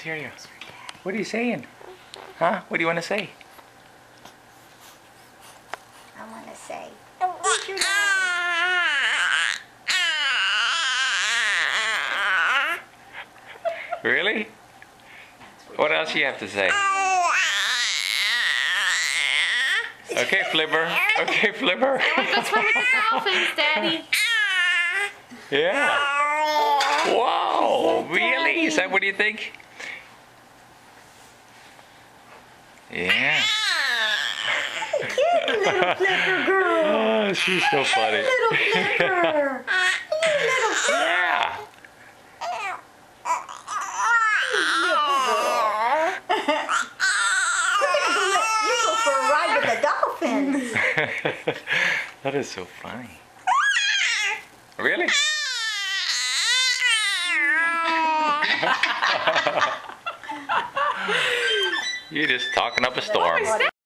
hear you. What are you saying? Huh? What do you want to say? I want to say. Really? What else you have to say? Okay, Flipper. Okay, Flipper. Let's swim with the dolphins, Daddy. yeah. Wow. Really? Is that what do you think? Yeah. Cute Little flipper girl. Oh, she's so funny. Little flipper. Little flipper. Yeah. You go for a ride with the dolphins. that is so funny. Really? You're just talking up a storm.